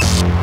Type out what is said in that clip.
Bye.